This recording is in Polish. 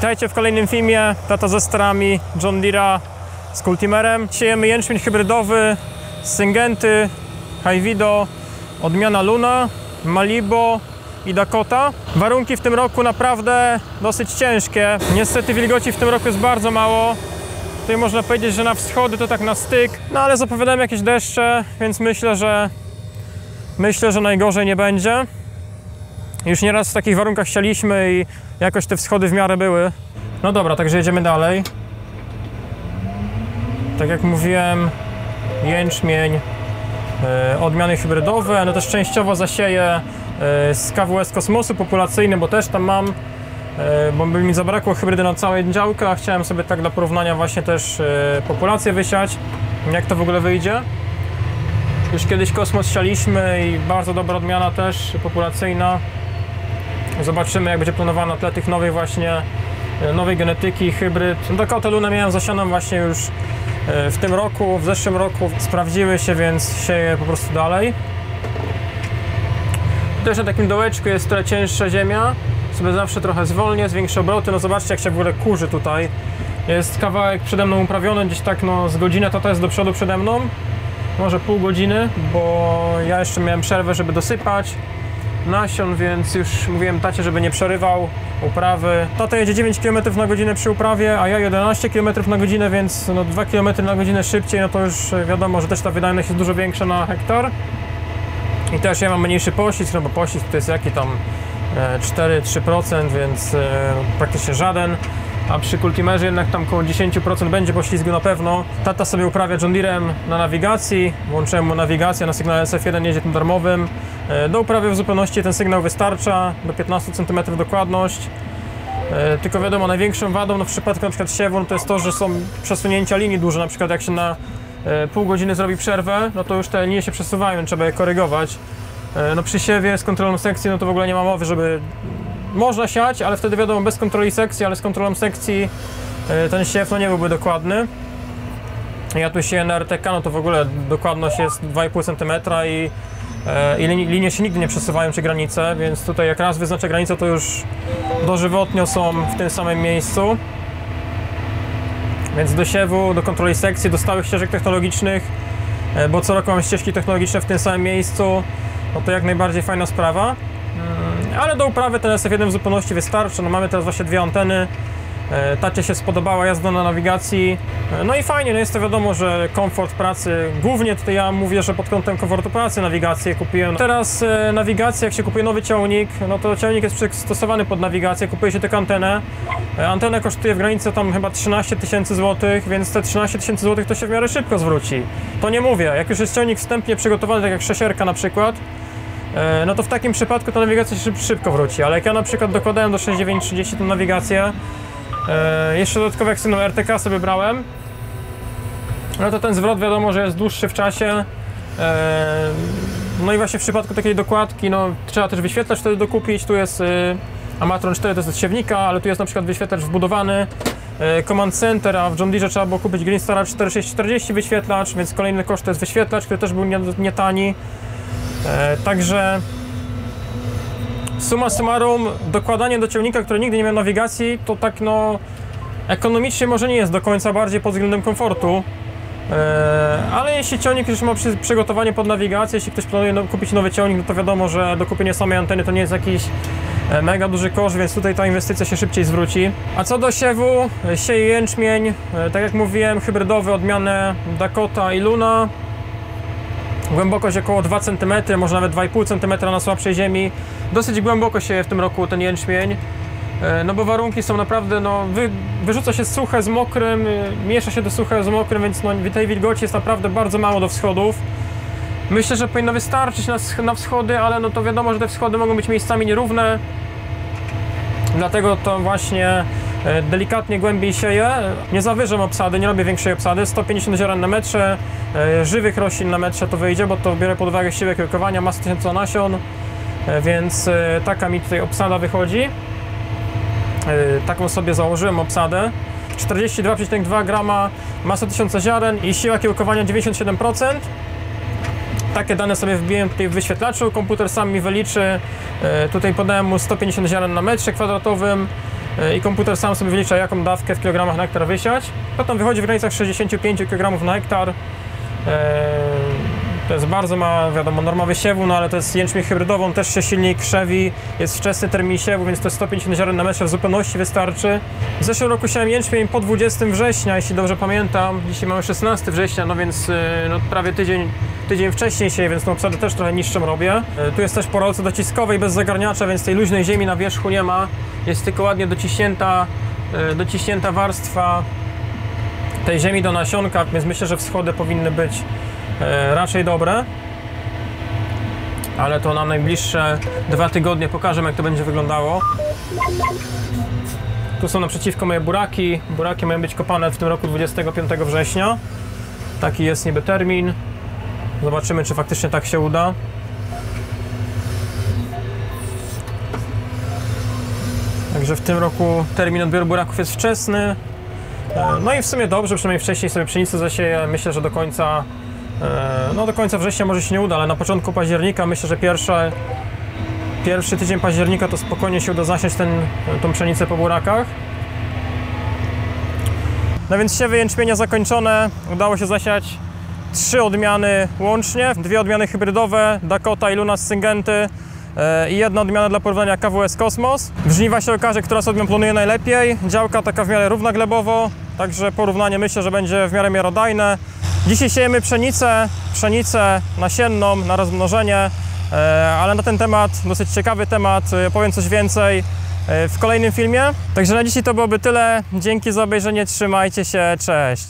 Witajcie w kolejnym filmie. Tata ze starami John Deere'a z Cultimerem. Siejemy jęczmień hybrydowy z Syngenty, Hivido, odmiana Luna, Malibo i Dakota. Warunki w tym roku naprawdę dosyć ciężkie. Niestety wilgoci w tym roku jest bardzo mało. Tutaj można powiedzieć, że na wschody to tak na styk, no ale zapowiadałem jakieś deszcze, więc myślę, że myślę, że najgorzej nie będzie. Już nieraz w takich warunkach sialiśmy i jakoś te wschody w miarę były. No dobra, także jedziemy dalej. Tak jak mówiłem, jęczmień, e, odmiany hybrydowe, no też częściowo zasieję e, z KWS Kosmosu populacyjny, bo też tam mam, e, bo by mi zabrakło hybrydy na całej działkę, a chciałem sobie tak dla porównania właśnie też populację wysiać, jak to w ogóle wyjdzie. Już kiedyś kosmos sialiśmy i bardzo dobra odmiana też populacyjna. Zobaczymy jak będzie planowana tle tych nowych właśnie, e, nowej genetyki, hybryd. Dakota Luna miałem zasianą właśnie już e, w tym roku, w zeszłym roku. Sprawdziły się, więc sieję po prostu dalej. Też na takim dołeczku jest trochę cięższa ziemia. Sobie zawsze trochę zwolnię, zwiększę obroty. No zobaczcie jak się w ogóle kurzy tutaj. Jest kawałek przede mną uprawiony, gdzieś tak no z godzinę to jest do przodu przede mną. Może pół godziny, bo ja jeszcze miałem przerwę, żeby dosypać nasion, więc już mówiłem tacie, żeby nie przerywał uprawy. Tata jedzie 9 km na godzinę przy uprawie, a ja 11 km na godzinę, więc no 2 km na godzinę szybciej, no to już wiadomo, że też ta wydajność jest dużo większa na hektar. I też ja mam mniejszy poślizg, no bo poślizg to jest jaki tam e, 4-3%, więc e, praktycznie żaden. A przy Kultimerze jednak tam około 10% będzie poślizgu na pewno. Tata sobie uprawia John Deere'em na nawigacji, włączyłem mu nawigację na sygnale SF1, jedzie tym darmowym. E, Do uprawy w zupełności ten sygnał wystarcza, do 15 cm dokładność. E, Tylko wiadomo, największą wadą no w przypadku na przykład siewu no to jest to, że są przesunięcia linii duże, na przykład jak się na e, pół godziny zrobi przerwę, no to już te linie się przesuwają, trzeba je korygować. No przy siewie z kontrolą sekcji, no to w ogóle nie ma mowy, żeby można siać, ale wtedy wiadomo bez kontroli sekcji, ale z kontrolą sekcji ten siew no nie byłby dokładny. Ja tu sieję na RTK, no to w ogóle dokładność jest 2,5 cm i, i linie, linie się nigdy nie przesuwają czy granice, więc tutaj jak raz wyznaczę granicę, to już dożywotnio są w tym samym miejscu. Więc do siewu, do kontroli sekcji, do stałych ścieżek technologicznych, e, bo co roku mam ścieżki technologiczne w tym samym miejscu, no to jak najbardziej fajna sprawa. Mm, Ale do uprawy ten SF1 w zupełności wystarczy. No mamy teraz właśnie dwie anteny. E, Tacie się spodobała jazda na nawigacji. E, No i fajnie, no jest to wiadomo, że komfort pracy, głównie tutaj ja mówię, że pod kątem komfortu pracy nawigację kupiłem. Teraz e, nawigację, jak się kupuje nowy ciągnik, no to ciągnik jest przystosowany pod nawigację, kupuje się tylko antenę. Antenę kosztuje w granicy tam chyba 13 tysięcy złotych, więc te 13 tysięcy złotych to się w miarę szybko zwróci. To nie mówię, jak już jest ciągnik wstępnie przygotowany, tak jak szesierka na przykład, no to w takim przypadku ta nawigacja się szyb, szybko wróci, ale jak ja na przykład dokładałem do 6930 tą nawigację, e, jeszcze dodatkowo jak sygnał RTK sobie brałem, no to ten zwrot wiadomo, że jest dłuższy w czasie. E, no i właśnie w przypadku takiej dokładki, no trzeba też wyświetlacz wtedy dokupić, tu jest y, Amatron 4 to jest od siewnika, ale tu jest na przykład wyświetlacz wbudowany, e, Command Center, a w John Deere trzeba było kupić Green Star 4640 wyświetlacz, więc kolejny koszt to jest wyświetlacz, który też był nie, nie tani. E, także summa summarum, dokładanie do ciągnika, który nigdy nie miał nawigacji, to tak no ekonomicznie może nie jest do końca bardziej pod względem komfortu. E, ale jeśli ciągnik już ma przy, przygotowanie pod nawigację, jeśli ktoś planuje no, kupić nowy ciągnik, no to wiadomo, że dokupienie samej anteny to nie jest jakiś e, mega duży koszt, więc tutaj ta inwestycja się szybciej zwróci. A co do siewu, e, sieje jęczmień, tak jak mówiłem, hybrydowy odmianę Dakota i Luna. Głębokość około 2 cm, może nawet 2,5 cm na słabszej ziemi. Dosyć głęboko się w tym roku ten jęczmień. E, No bo warunki są naprawdę, no wy, wyrzuca się suche z mokrym, y, miesza się to suche z mokrym, więc no, tej wilgoci jest naprawdę bardzo mało do wschodów. Myślę, że powinno wystarczyć na, na wschody, ale no to wiadomo, że te wschody mogą być miejscami nierówne. Dlatego to właśnie e, delikatnie głębiej sieję. Nie zawyżam obsady, nie robię większej obsady. 150 ziaren na metrze, e, żywych roślin na metrze to wyjdzie, bo to biorę pod uwagę siłę kiełkowania, masę tysiąca nasion, e, więc e, taka mi tutaj obsada wychodzi. E, Taką sobie założyłem obsadę. 42,2 grama masa tysiąca ziaren i siła kiełkowania 97%. Takie dane sobie wbiłem tutaj w wyświetlaczu, komputer sam mi wyliczy. E, Tutaj podałem mu 150 ziaren na metrze kwadratowym. e, i komputer sam sobie wylicza, jaką dawkę w kilogramach na hektar wysiać. Potem wychodzi w granicach 65 kg na hektar. To jest bardzo ma, wiadomo, norma wysiewu, no ale to jest jęczmień hybrydową, też się silnik krzewi, jest wczesny termin siewu, więc to jest 150 ziaren na metrze w zupełności wystarczy. W zeszłym roku siałem jęczmień po 20 września, jeśli dobrze pamiętam. Dzisiaj mamy 16 września, no więc e, no, prawie tydzień, tydzień wcześniej sieję, więc tą obsadę też trochę niższą robię. E, Tu jest też po rolce dociskowej bez zagarniacza, więc tej luźnej ziemi na wierzchu nie ma. Jest tylko ładnie dociśnięta, e, dociśnięta warstwa tej ziemi do nasionka, więc myślę, że wschody powinny być raczej dobre. Ale to na najbliższe dwa tygodnie pokażę, jak to będzie wyglądało. Tu są naprzeciwko moje buraki. Buraki mają być kopane w tym roku 25 września. Taki jest niby termin. Zobaczymy, czy faktycznie tak się uda. Także w tym roku termin odbioru buraków jest wczesny. E, No i w sumie dobrze, przynajmniej wcześniej sobie pszenicę zasieję. Myślę, że do końca, e, no do końca września może się nie uda, ale na początku października myślę, że pierwsze, pierwszy tydzień października to spokojnie się uda zasiać ten, tą pszenicę po burakach. No więc siewy jęczmienia zakończone. Udało się zasiać trzy odmiany łącznie. Dwie odmiany hybrydowe, Dakota i Luna z Syngenty e, i jedna odmiana dla porównania KWS Kosmos. W żniwa się okaże, która odmian planuje najlepiej. Działka taka w miarę równa glebowo, także porównanie myślę, że będzie w miarę miarodajne. Dzisiaj siejemy pszenicę, pszenicę nasienną na rozmnożenie, e, ale na ten temat, dosyć ciekawy temat, e, powiem coś więcej e, w kolejnym filmie. Także na dzisiaj to byłoby tyle. Dzięki za obejrzenie, trzymajcie się, cześć!